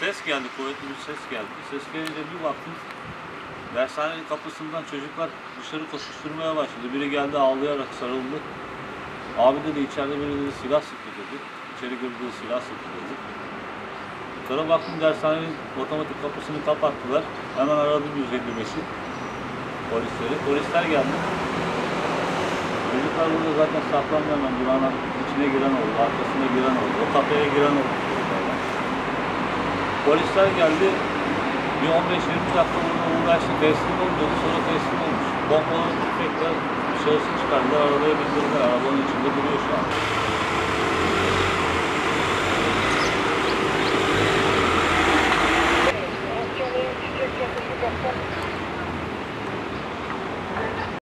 ses geldi, kuvvetli bir ses geldi. Ses gelince bir baktım, dershanenin kapısından çocuklar dışarı koşuşturmaya başladı. Biri geldi ağlayarak sarıldı. Abi dedi içeride biri dedi silah sıktı dedi. İçeri girdi silah sıktı dedi. Sonra baktım dershanenin otomatik kapısını kapattılar. Hemen aradım 155'i. Polisleri. Polisler geldi. Çocuklar burada zaten saklandı hemen durağın içine giren oldu, arkasına giren oldu, o kafeye giren oldu. Polisler geldi. Bir 15-20 dakika burada uğraştı, teslim oldu. Sonra teslim olmuş. Pompalı tüfekle şahısı çıkardılar, arabaya bindirdiler. Arabanın içinde duruyor şu an.